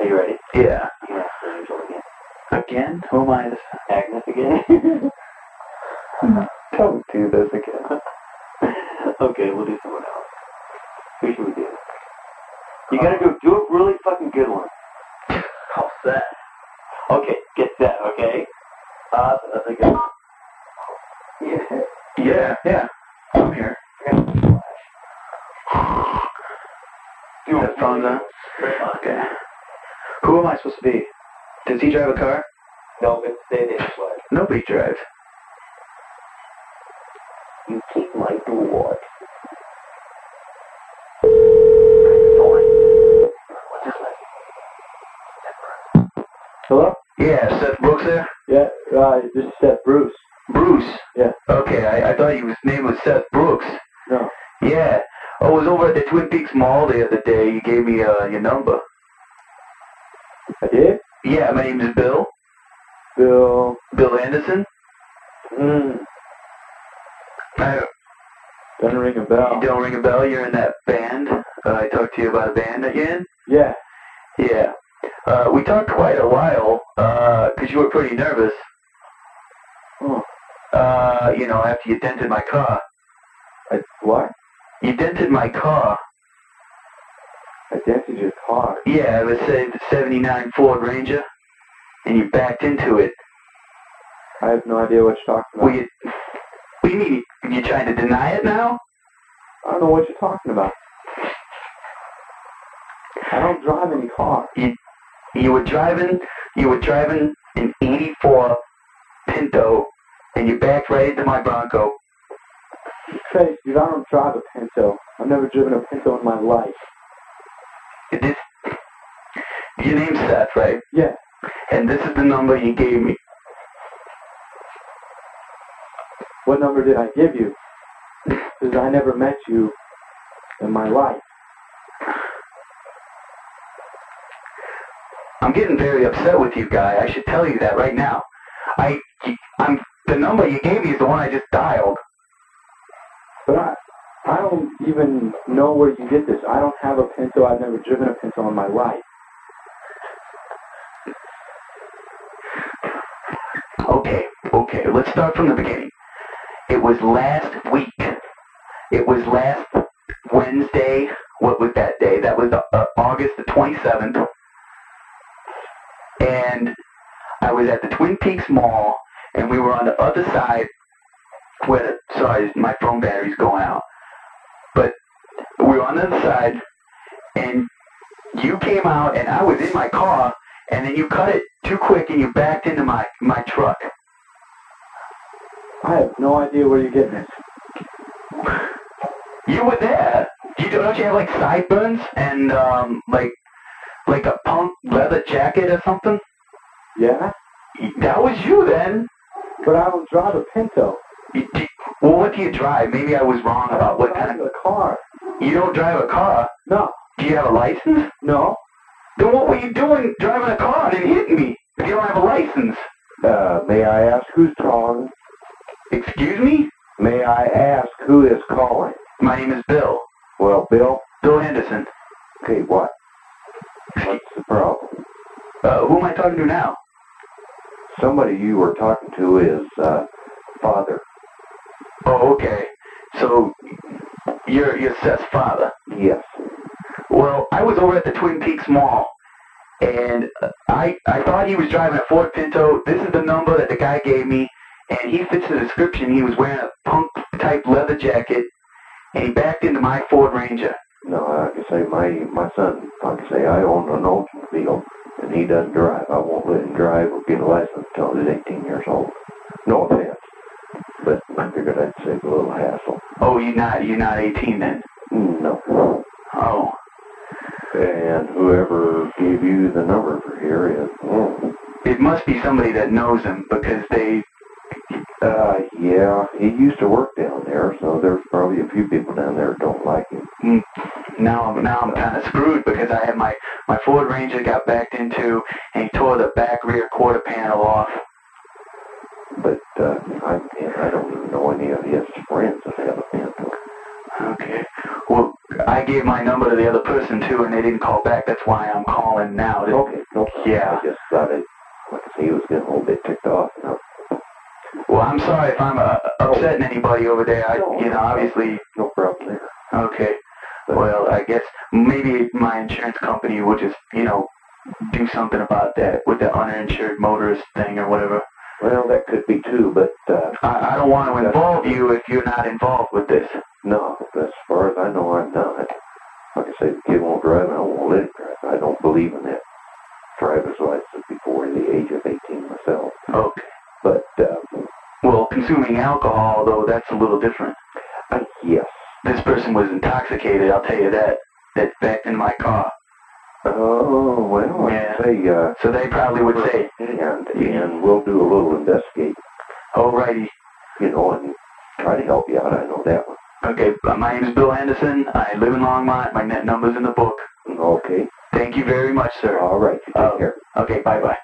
Are you ready? Yeah. You ask for Angel again. Again? Who am I? Agnes again? Don't do this again. okay, we'll do someone else. Who should we do? You gotta do, do a really fucking good one. All set. Okay, get set, okay? Uh, that's a good Yeah. Yeah, yeah. I'm here. Do That phone's on? Okay. Who am I supposed to be? Does he drive a car? No, but say this way. Nobody drives. You keep my door. Hello? Yeah, Seth Brooks there? Yeah, uh, this is Seth Bruce. Bruce? Yeah. Okay, I, I thought his name was Seth Brooks. No. Yeah. I was over at the Twin Peaks Mall the other day. You gave me uh, your number. I did? Yeah, my name is Bill. Bill. Bill Anderson. Mm, I, doesn't ring a bell. you don't ring a bell. You're in that band. Uh, I talked to you about a band again. Yeah. Yeah. Uh, we talked quite a while because you were pretty nervous. Oh. Uh, you know, after you dented my car. I, what? You dented my car. I dented your car. Yeah, it was a 79 Ford Ranger, and you backed into it. I have no idea what you're talking about. Well, you, what do you mean? You trying to deny it now? I don't know what you're talking about. I don't drive any car. You were driving, you were driving an 84 Pinto, and you backed right into my Bronco. Crazy, dude, I don't drive a Pinto. I've never driven a Pinto in my life. Your name's Seth, right? Yeah. And this is the number you gave me. What number did I give you? Because I never met you in my life. I'm getting very upset with you, guy. I should tell you that right now. I, I'm the number you gave me is the one I just dialed. But I, I don't even know where you get this. I don't have a pencil. I've never driven a pencil in my life. Okay, okay, let's start from the beginning. It was last week. It was last Wednesday. What was that day? That was uh, August the 27th. And I was at the Twin Peaks Mall, and we were on the other side where the, sorry, my phone battery's going out. But we were on the other side, and you came out, and I was in my car, and then you cut it too quick, and you backed into my, my truck. I have no idea where you're getting this. You were there. You don't you have like sideburns and um like like a punk leather jacket or something? Yeah? That was you then. But I don't drive a Pinto. You, do- well, what do you drive? Maybe I was wrong about what kind of. a car. You don't drive a car. No. Do you have a license? No. Then what were you doing driving a car and hitting me if you don't have a license? Uh, may I ask who's calling? Excuse me? May I ask who is calling? My name is Bill. Well, Bill. Bill Henderson. Okay, what? What's the problem? Uh, who am I talking to now? Somebody you were talking to is uh, father. Oh, okay. So you're you're Seth's father. Yes. I was over at the Twin Peaks Mall, and I I thought he was driving a Ford Pinto. This is the number that the guy gave me, and he fits the description. He was wearing a punk type leather jacket, and he backed into my Ford Ranger. No, I I say, my my son, I say, I own an Oldsmobile, and he doesn't drive. I won't let him drive or get a license until he's 18 years old. No offense, but I figured I'd save a little hassle. Oh, you're not you're not 18 then. Mm, no. Oh, And whoever gave you the number for here is, mm, it must be somebody that knows him because they. uh, yeah, he used to work down there, so there's probably a few people down there that don't like him. Now I'm now I'm kind of screwed because I had my my Ford Ranger got backed into, and he tore the back rear quarter panel off. But uh, I, I don't even know any of his friends that have a Pinto. Okay. Well, I gave my number to the other person too, and they didn't call back. That's why I'm calling now. They- Okay, no. Yeah. I just thought it, like I say, he was getting a little bit ticked off. Know? Well, I'm sorry if I'm uh, upsetting anybody over there. I, you know, obviously. No problem. Okay. Well, I guess maybe my insurance company will just, you know, do something about that with the uninsured motorist thing or whatever. Well, that could be too, but uh, I, I don't want to involve you if you're not involved with this. No, as far as I know, I'm not. Like I say, the kid won't drive, and I won't let him drive. I don't believe in that driver's license before the age of 18 myself. Okay. But uh, Well, consuming alcohol, though, that's a little different. I, yes. This person was intoxicated, I'll tell you that. That backed in my car. Oh well, Yeah. I say, uh, So they probably would say, and and we'll do a little investigating, alrighty. you know, and try to help you out. I know that one. Okay, uh, my name is Bill Anderson. I live in Longmont. My net number's in the book. Okay. Thank you very much, sir. All right. Take Oh. care. Okay, bye-bye.